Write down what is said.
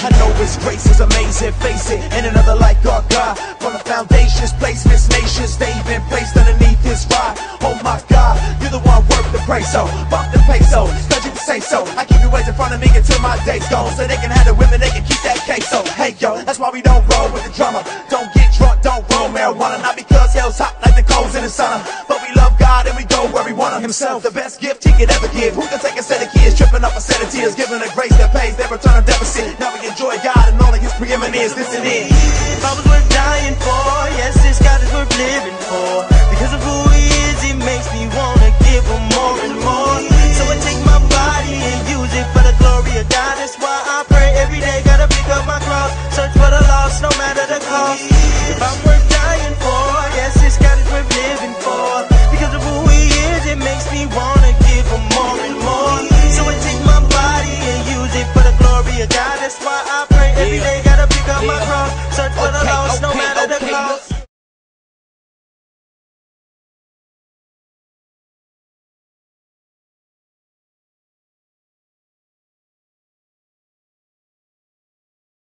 I know His grace is amazing, face it, and another like our God. From the foundations, placements, nations, they've been placed underneath His rod. Oh my God, you're the one worth the praise. So bump the peso, cause you say so. I keep you ways in front of me until my day's gone, so they can have the women, they can keep that queso. Hey yo, that's why we don't roll with the drama. Don't get drunk, don't roll marijuana, not because hell's hot like the coals in the sun. But we love God and we go where we want him. Himself, the best gift he could ever give. Who can take a set of tripping up a set of tears, giving a grace that pays their return of deficit. Now we enjoy God and all of his preeminence. Listen in. If I was worth dying for, yes, this God is worth living for. Because of who He is, it makes me wanna give Him more and more. So I take my body and use it for the glory of God. That's why I pray every day, gotta pick up my cross, search for the lost, no matter God. That's why I